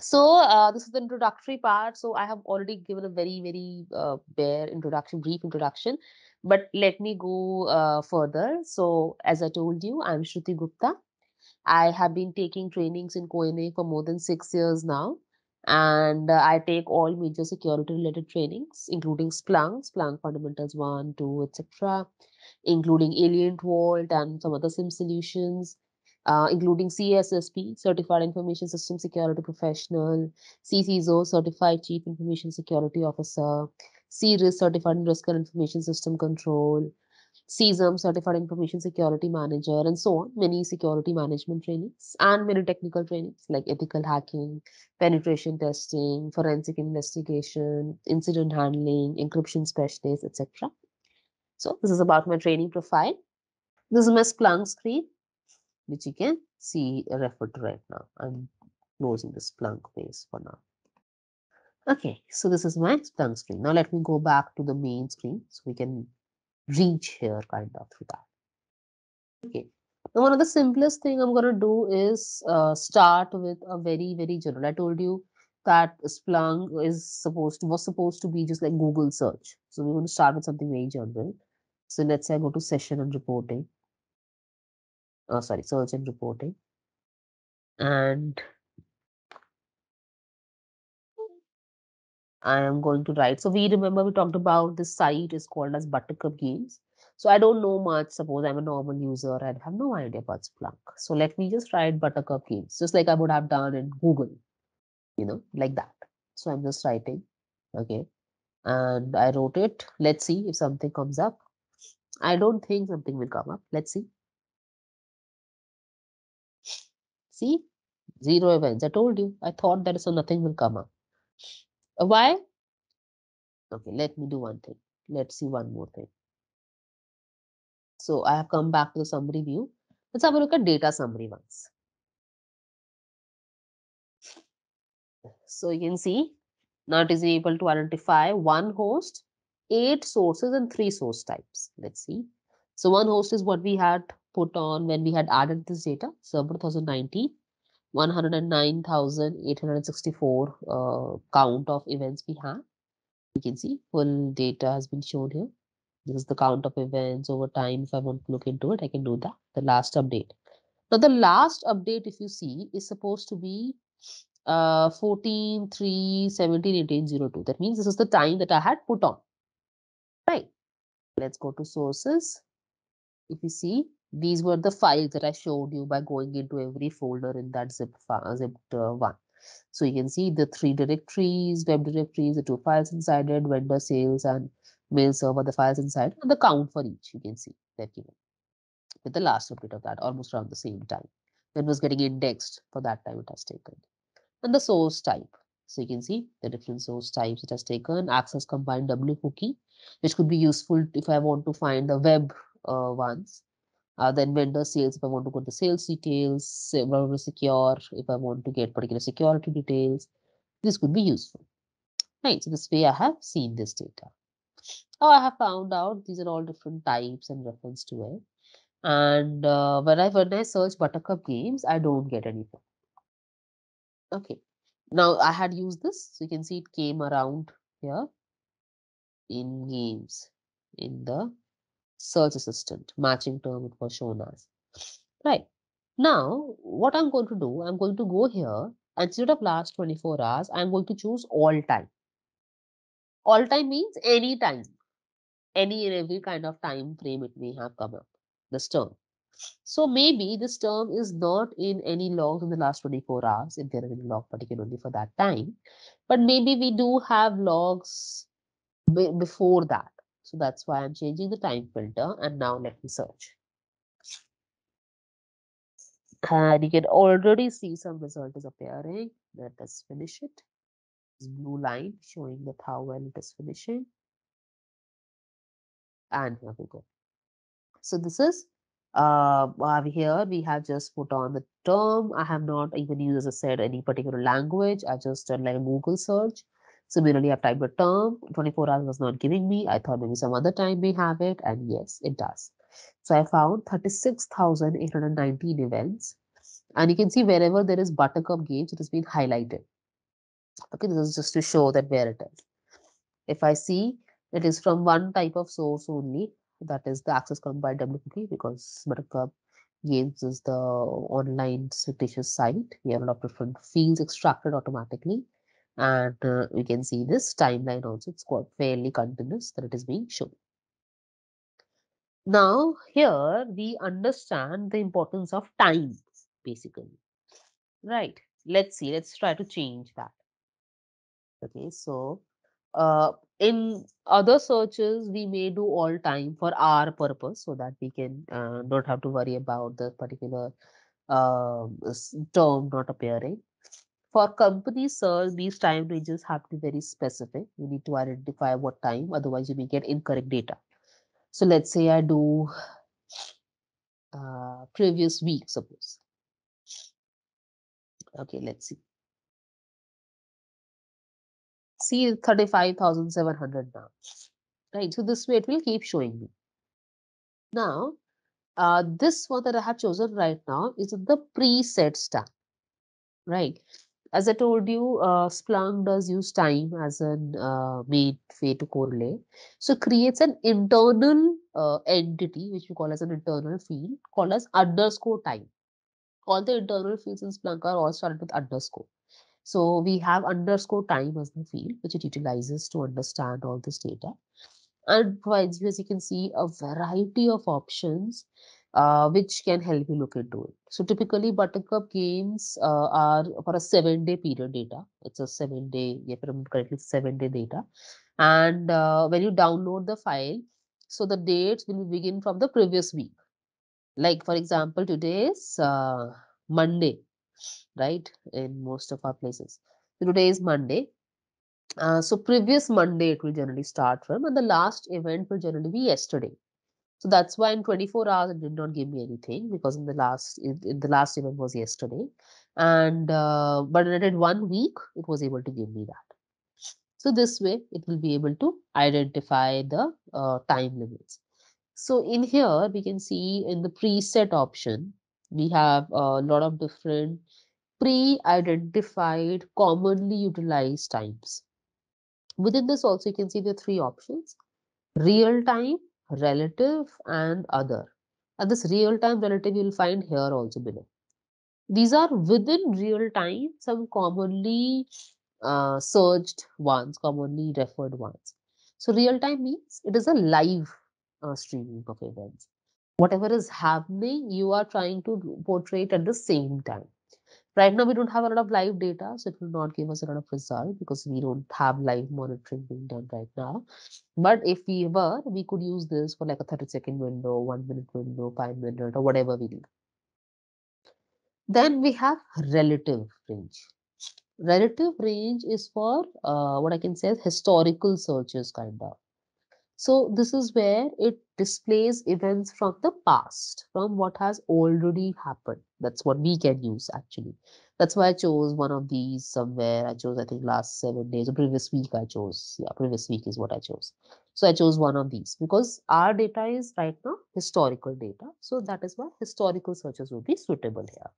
So uh, this is the introductory part. So I have already given a very, very uh, bare introduction, brief introduction, but let me go uh, further. So as I told you, I'm Shruti Gupta. I have been taking trainings in Koenig for more than six years now. And uh, I take all major security related trainings, including Splunk, Splunk Fundamentals 1, 2, etc., including AlienVault and some other SIEM solutions, uh, including CISSP, Certified Information System Security Professional, CCISO, Certified Chief Information Security Officer, CRIS, Certified Risk and Information System Control, CISM, Certified Information Security Manager, and so on. Many security management trainings and many technical trainings like ethical hacking, penetration testing, forensic investigation, incident handling, encryption specialist, etc. So this is about my training profile. This is my Splunk screen, which you can see referred to right now. I'm closing the Splunk page for now. Okay, so this is my Splunk screen. Now let me go back to the main screen so we can reach here kind of through that. Okay. Now, one of the simplest thing I'm going to do is uh, start with a very, very general. I told you that Splunk is supposed to, was supposed to be just like Google search. So we're going to start with something very general. So let's say I go to session and reporting. Oh, sorry, search and reporting. And I am going to write. So we remember we talked about this site is called as Buttercup Games. So I don't know much. Suppose I'm a normal user and have no idea about Splunk. So let me just write Buttercup Games, just like I would have done in Google, you know, like that. So I'm just writing, okay. And I wrote it. Let's see if something comes up. I don't think something will come up. Let's see. See, zero events. I told you. I thought that so nothing will come up. Uh, why? Okay, let me do one thing. Let's see one more thing. So I have come back to the summary view. Let's have a look at data summary once. So you can see now it is able to identify one host, eight sources and three source types. Let's see. So one host is what we had put on when we had added this data, server 2019. 109,864 uh, count of events we have. You can see full data has been shown here. This is the count of events over time. If I want to look into it, I can do that. The last update. Now, the last update, if you see, is supposed to be uh, 14, 3, 17, 18, 02. That means this is the time that I had put on. Right. Let's go to sources. If you see, these were the files that I showed you by going into every folder in that zip file, zipped uh, one. So you can see the three directories, web directories, the two files inside it, vendor sales and mail server, the files inside, and the count for each. You can see that given with the last update of that almost around the same time. When was getting indexed for that time it has taken. And the source type. So you can see the different source types it has taken. Access combined W cookie, which could be useful if I want to find the web uh, ones uh, then vendor sales if I want to go to sales details, server secure if I want to get particular security details. This could be useful. Right, so this way I have seen this data. Oh, I have found out these are all different types and reference to it. And uh, when I when I search Buttercup games, I don't get anything. Okay, now I had used this, so you can see it came around here in games in the search assistant matching term it was shown as. Right. Now what i'm going to do i'm going to go here and instead of last 24 hours i'm going to choose all time. All time means any time. Any and every kind of time frame it may have come up. This term. So maybe this term is not in any logs in the last 24 hours if there is any log particularly for that time but maybe we do have logs before that so that's why I'm changing the time filter and now let me search. And you can already see some result is appearing. Let us finish it. This blue line showing that how well it is finishing. And here we go. So this is uh, here we have just put on the term. I have not even used, as I said, any particular language. I just done like a Google search. Similarly, I've typed a term, 24 hours was not giving me. I thought maybe some other time may have it, and yes, it does. So I found 36,819 events. And you can see wherever there is Buttercup games, it has been highlighted. Okay, this is just to show that where it is. If I see it is from one type of source only, that is the access combined WPP because Buttercup Games is the online fictitious site. We have a lot of different fields extracted automatically. And uh, we can see this timeline also. It's quite fairly continuous that it is being shown. Now, here we understand the importance of time, basically. Right. Let's see. Let's try to change that. Okay. So, uh, in other searches, we may do all time for our purpose so that we can uh, not have to worry about the particular uh, term not appearing. For company search, these time ranges have to be very specific. You need to identify what time, otherwise you may get incorrect data. So let's say I do uh, previous week, suppose. Okay, let's see. See 35,700 now. Right, so this way it will keep showing me. Now, uh, this one that I have chosen right now is the preset stamp. Right, as I told you, uh, Splunk does use time as an uh, main way to correlate. So creates an internal uh, entity, which we call as an internal field, called as underscore time. All the internal fields in Splunk are all started with underscore. So we have underscore time as the field, which it utilizes to understand all this data. And provides you, as you can see, a variety of options uh, which can help you look into it. So typically Buttercup games uh, are for a seven day period data. It's a seven day, if I remember correctly, seven day data. And uh, when you download the file, so the dates will begin from the previous week. Like for example, today is uh, Monday right? In most of our places. Today is Monday. Uh, so previous Monday it will generally start from, and the last event will generally be yesterday. So that's why in 24 hours it did not give me anything because in the last in the last event was yesterday, and uh, but when I one week, it was able to give me that. So this way it will be able to identify the uh, time limits. So in here we can see in the preset option we have a lot of different pre-identified commonly utilized times. Within this also you can see the three options, real time, relative and other. And this real time relative you'll find here also below. These are within real time, some commonly uh, searched ones, commonly referred ones. So real time means it is a live uh, streaming of events. Whatever is happening, you are trying to portray it at the same time. Right now, we don't have a lot of live data, so it will not give us a lot of result because we don't have live monitoring being done right now. But if we were, we could use this for like a 30 second window, one minute window, five minute, or whatever we need. Then we have relative range. Relative range is for uh, what I can say historical searches kind of. So this is where it displays events from the past, from what has already happened. That's what we can use actually. That's why I chose one of these somewhere. I chose, I think, last seven days or previous week I chose. Yeah, previous week is what I chose. So I chose one of these because our data is right now historical data. So that is why historical searches would be suitable here.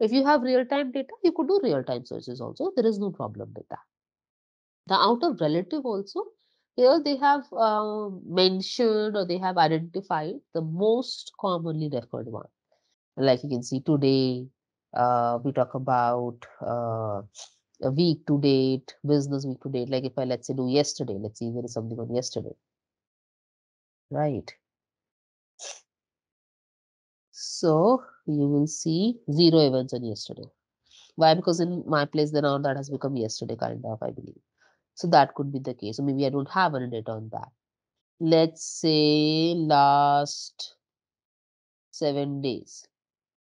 If you have real-time data, you could do real-time searches also. There is no problem with that. The out of relative also, here they have uh, mentioned or they have identified the most commonly referred one. Like you can see today, uh, we talk about uh, a week to date, business week to date. Like if I let's say do yesterday, let's see there is something on yesterday. Right. So you will see zero events on yesterday. Why? Because in my place, then now that has become yesterday kind of, I believe. So that could be the case. So maybe I don't have any data on that. Let's say last seven days.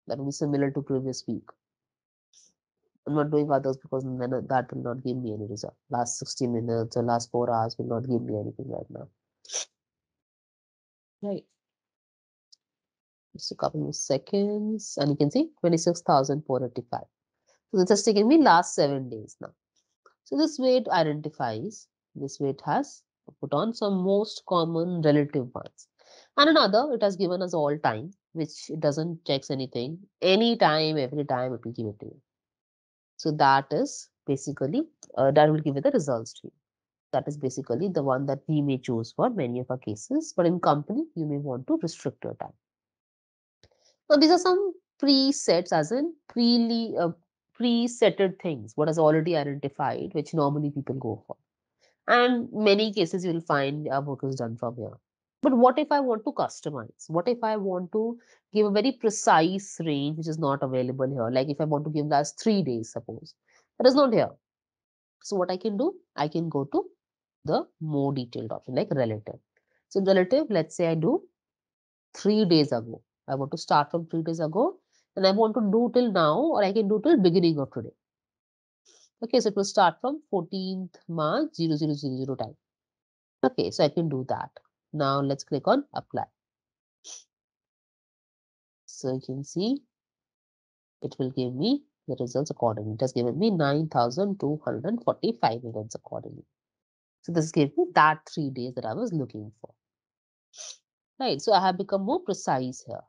That will be similar to previous week. I'm not doing others because then that will not give me any result. Last 60 minutes or last four hours will not give me anything right now. Right. Just a couple of seconds and you can see 26,485. So this has taken me last seven days now. So this way it identifies, this way it has put on some most common relative ones. And another, it has given us all time, which it doesn't checks anything. Any time, every time it will give it to you. So that is basically uh, that will give you the results to you. That is basically the one that we may choose for many of our cases. But in company, you may want to restrict your time. Now, these are some presets, as in pre uh, pre-setted things, what is already identified, which normally people go for. And many cases you will find our work is done from here. But what if I want to customize? What if I want to give a very precise range which is not available here? Like if I want to give last three days, suppose that is not here. So what I can do, I can go to the more detailed option like relative. So relative, let's say I do three days ago. I want to start from three days ago and I want to do till now or I can do till beginning of today. Okay, so it will start from 14th March 0000 time. Okay, so I can do that. Now let's click on apply. So you can see it will give me the results accordingly. It has given me 9,245 events accordingly. So this gave me that three days that I was looking for. Right, so I have become more precise here.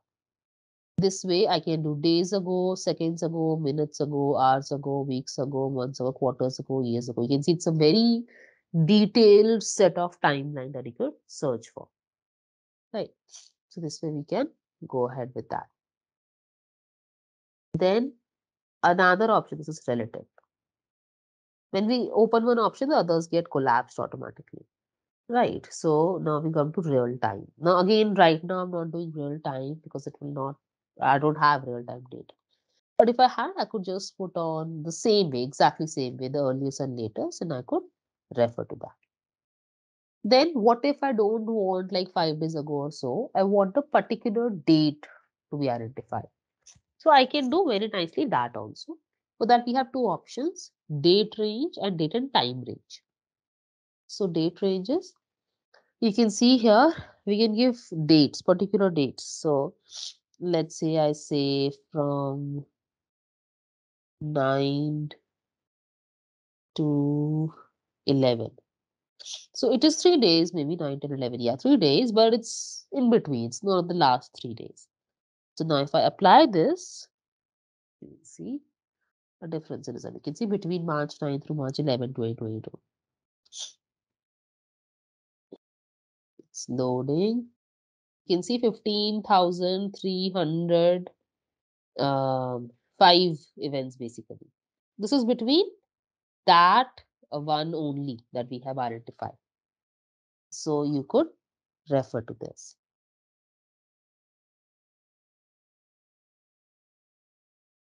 This way I can do days ago, seconds ago, minutes ago, hours ago, weeks ago, months ago, quarters ago, years ago. You can see it's a very detailed set of timeline that you could search for. Right. So this way we can go ahead with that. Then another option, this is relative. When we open one option, the others get collapsed automatically. Right. So now we come to real time. Now again, right now I'm not doing real time because it will not, I don't have real time data. But if I had, I could just put on the same way, exactly same way, the earliest and latest, and I could refer to that. Then what if I don't want like five days ago or so? I want a particular date to be identified. So I can do very nicely that also. For that we have two options, date range and date and time range. So date ranges, you can see here, we can give dates, particular dates. So let's say I say from 9 to 11. So it is three days, maybe 9, 10, 11. Yeah, three days, but it's in between. It's not the last three days. So now if I apply this, you can see a difference in result. You can see between March 9 through March 11, 2022. It's loading. You can see 15,300 um, events basically. This is between that one only that we have identified. So you could refer to this.